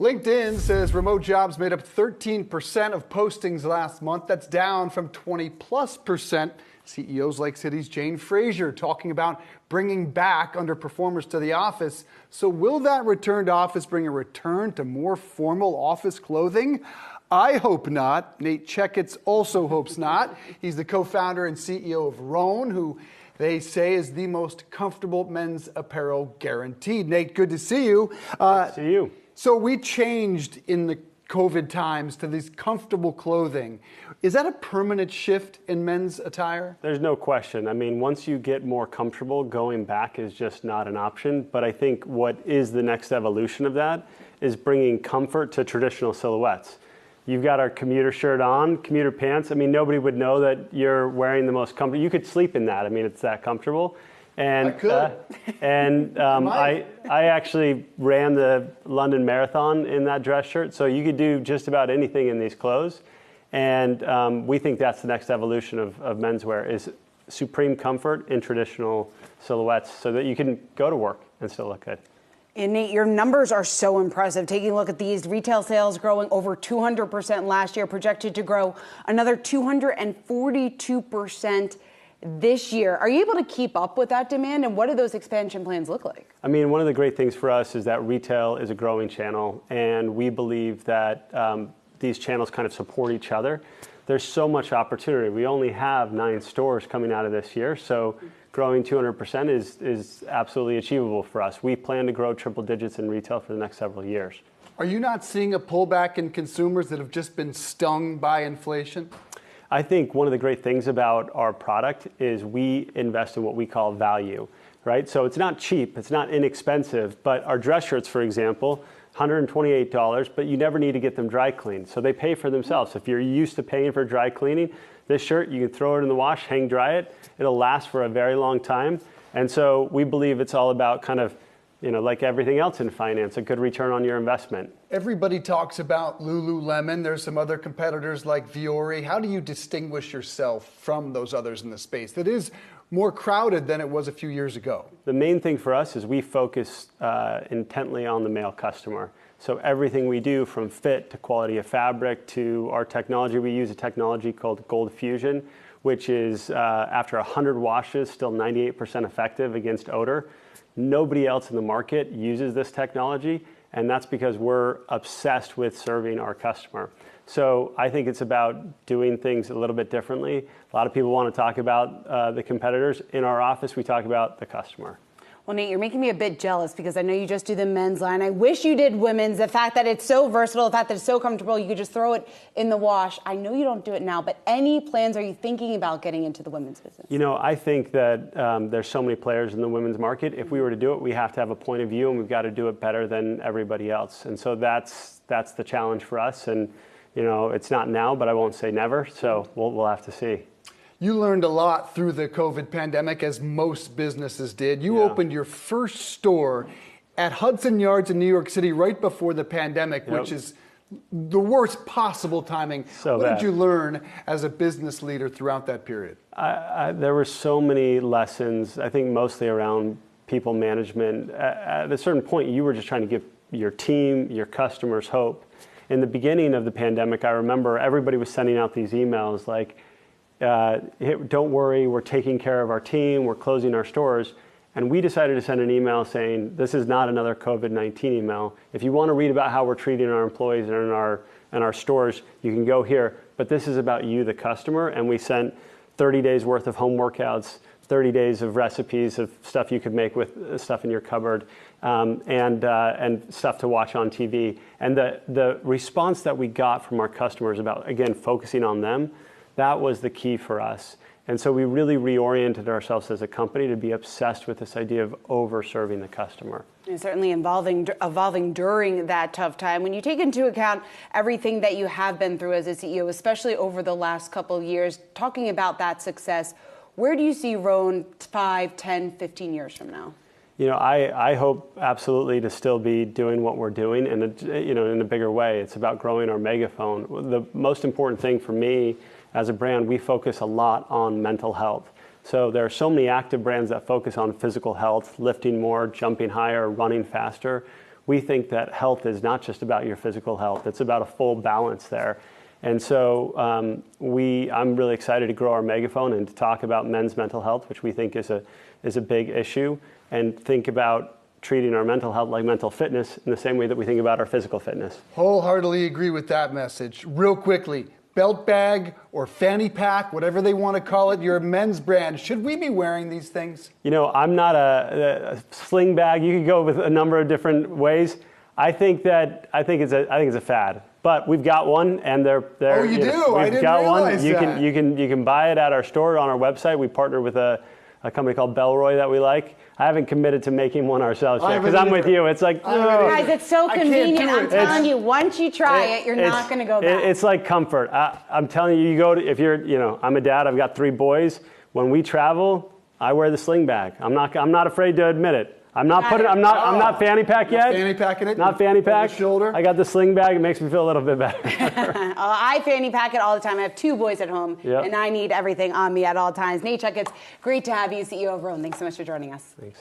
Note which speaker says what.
Speaker 1: LinkedIn says remote jobs made up 13% of postings last month. That's down from 20 plus percent. CEOs like Citi's Jane Fraser talking about bringing back underperformers to the office. So, will that return to office bring a return to more formal office clothing? I hope not. Nate Checketts also hopes not. He's the co founder and CEO of Rhone, who they say is the most comfortable men's apparel guaranteed. Nate, good to see you.
Speaker 2: Uh, see you.
Speaker 1: So we changed in the COVID times to these comfortable clothing. Is that a permanent shift in men's attire?
Speaker 2: There's no question. I mean, once you get more comfortable, going back is just not an option. But I think what is the next evolution of that is bringing comfort to traditional silhouettes. You've got our commuter shirt on, commuter pants. I mean, nobody would know that you're wearing the most comfortable. You could sleep in that. I mean, it's that comfortable.
Speaker 1: And I could. Uh,
Speaker 2: and um, I I actually ran the London Marathon in that dress shirt, so you could do just about anything in these clothes. And um, we think that's the next evolution of, of menswear is supreme comfort in traditional silhouettes, so that you can go to work and still look good.
Speaker 3: And Nate, your numbers are so impressive. Taking a look at these, retail sales growing over 200% last year, projected to grow another 242% this year. Are you able to keep up with that demand, and what do those expansion plans look like?
Speaker 2: I mean, one of the great things for us is that retail is a growing channel, and we believe that um, these channels kind of support each other. There's so much opportunity. We only have nine stores coming out of this year, so growing 200% is, is absolutely achievable for us. We plan to grow triple digits in retail for the next several years.
Speaker 1: Are you not seeing a pullback in consumers that have just been stung by inflation?
Speaker 2: I think one of the great things about our product is we invest in what we call value, right? So it's not cheap, it's not inexpensive, but our dress shirts, for example, $128, but you never need to get them dry cleaned. So they pay for themselves. If you're used to paying for dry cleaning, this shirt, you can throw it in the wash, hang dry it. It'll last for a very long time. And so we believe it's all about kind of you know, like everything else in finance, a good return on your investment.
Speaker 1: Everybody talks about Lululemon. There's some other competitors like Vuori. How do you distinguish yourself from those others in the space that is more crowded than it was a few years ago?
Speaker 2: The main thing for us is we focus uh, intently on the male customer. So everything we do from fit to quality of fabric to our technology, we use a technology called Gold Fusion, which is uh, after 100 washes, still 98% effective against odor. Nobody else in the market uses this technology, and that's because we're obsessed with serving our customer. So I think it's about doing things a little bit differently. A lot of people want to talk about uh, the competitors. In our office, we talk about the customer.
Speaker 3: Well, Nate, you're making me a bit jealous because I know you just do the men's line. I wish you did women's. The fact that it's so versatile, the fact that it's so comfortable, you could just throw it in the wash. I know you don't do it now, but any plans are you thinking about getting into the women's business?
Speaker 2: You know, I think that um, there's so many players in the women's market. If we were to do it, we have to have a point of view, and we've got to do it better than everybody else. And so that's that's the challenge for us. And you know, it's not now, but I won't say never. So we'll we'll have to see.
Speaker 1: You learned a lot through the COVID pandemic, as most businesses did. You yeah. opened your first store at Hudson Yards in New York City right before the pandemic, yep. which is the worst possible timing.
Speaker 2: So
Speaker 1: what
Speaker 2: bad.
Speaker 1: did you learn as a business leader throughout that period?
Speaker 2: I, I, there were so many lessons, I think mostly around people management. At, at a certain point, you were just trying to give your team, your customers hope. In the beginning of the pandemic, I remember everybody was sending out these emails like, don't worry, we're taking care of our team, we're closing our stores. And we decided to send an email saying, this is not another COVID 19 email. If you want to read about how we're treating our employees and our, in our stores, you can go here. But this is about you, the customer. And we sent 30 days worth of home workouts, 30 days of recipes of stuff you could make with uh, stuff in your cupboard, um, and, uh, and stuff to watch on TV. And the, the response that we got from our customers about, again, focusing on them that was the key for us. And so we really reoriented ourselves as a company to be obsessed with this idea of over serving the customer.
Speaker 3: And certainly evolving, evolving during that tough time. When you take into account everything that you have been through as a CEO, especially over the last couple of years, talking about that success, where do you see Rhone 5, 10, 15 years from now?
Speaker 2: You know, I, I hope absolutely to still be doing what we're doing and you know in a bigger way. It's about growing our megaphone. The most important thing for me as a brand, we focus a lot on mental health. So there are so many active brands that focus on physical health, lifting more, jumping higher, running faster. we think that health is not just about your physical health, it's about a full balance there. And so um, we, I'm really excited to grow our megaphone and to talk about men's mental health, which we think is a, is a big issue, and think about treating our mental health like mental fitness in the same way that we think about our physical fitness.
Speaker 1: Wholeheartedly agree with that message. Real quickly, belt bag or fanny pack, whatever they want to call it, your men's brand. Should we be wearing these things?
Speaker 2: You know, I'm not a, a sling bag. You could go with a number of different ways. I think that I think it's a I think it's a fad. But we've got one, and they're they're.
Speaker 1: Oh, you,
Speaker 2: you
Speaker 1: do?
Speaker 2: Know,
Speaker 1: I
Speaker 2: we've
Speaker 1: didn't
Speaker 2: got
Speaker 1: realize
Speaker 2: one. You
Speaker 1: that.
Speaker 2: can you can you can buy it at our store on our website. We partner with a, a company called Bellroy that we like. I haven't committed to making one ourselves yet because I'm with you. It's like
Speaker 1: I haven't either.
Speaker 3: Guys, it's so convenient.
Speaker 1: do
Speaker 3: I'm
Speaker 1: it.
Speaker 3: telling
Speaker 2: It's-
Speaker 3: you, once you try it, you're not going to go
Speaker 2: it-
Speaker 3: back.
Speaker 2: It's like comfort. I, I'm telling you, you go to if you're, you know, I'm a dad. I've got three boys. When we travel, I wear the sling bag. I'm not. I'm not afraid to admit it. I'm not putting. I'm not. I'm not fanny pack yet.
Speaker 1: fanny packing it?
Speaker 2: Not fanny pack.
Speaker 1: shoulder?
Speaker 2: I got the sling bag. It makes me feel a little bit better.
Speaker 3: Uh, I fanny pack it all the time. I have two boys at home,
Speaker 2: Yep.
Speaker 3: and I need everything on me at all times. Nate Check, it's great to have you, CEO of Rhone. Thanks so much for joining us.
Speaker 2: Thanks.